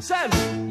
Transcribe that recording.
Sam.